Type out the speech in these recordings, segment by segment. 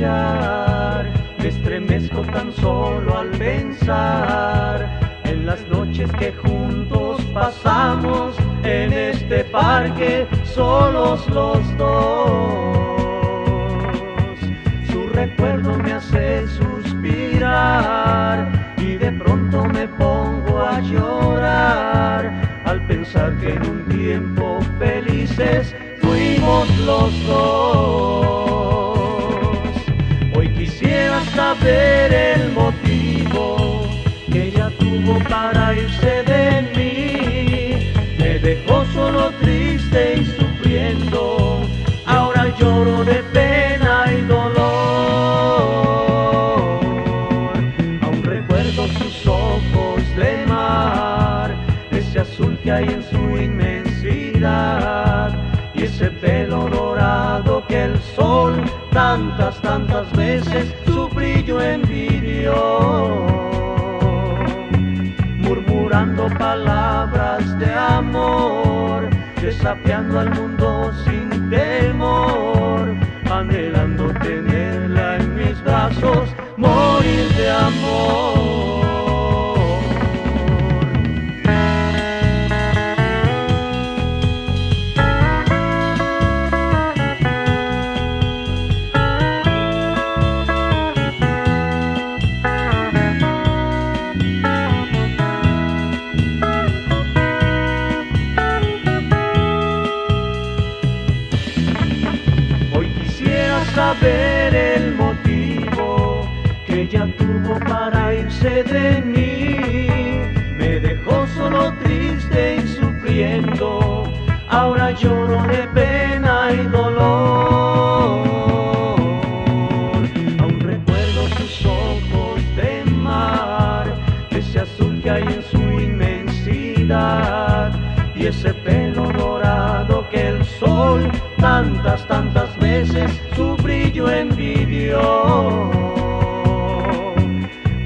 me estremezco tan solo al pensar en las noches que juntos pasamos en este parque, solos los dos. Su recuerdo me hace suspirar y de pronto me pongo a llorar al pensar que en un tiempo felices fuimos los dos. Saber el motivo que ella tuvo para irse de mí. Me dejó solo triste y sufriendo. Ahora lloro de pena y dolor. Aún recuerdo sus ojos de mar, ese azul que hay en su inmensidad y ese pelo dorado que el sol tantas, tantas veces brillo envidió. Murmurando palabras de amor, desafiando al mundo sin temor, saber el motivo que ella tuvo para irse de mí. Me dejó solo triste y sufriendo. Ahora lloro de pena y dolor. Aún recuerdo sus ojos de mar, ese azul que hay en su inmensidad y ese pelo tantas, tantas veces su brillo envidió.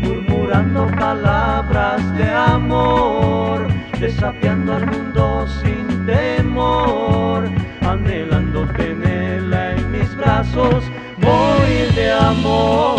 Murmurando palabras de amor, desafiando al mundo sin temor, anhelando tenerla en mis brazos, morir de amor.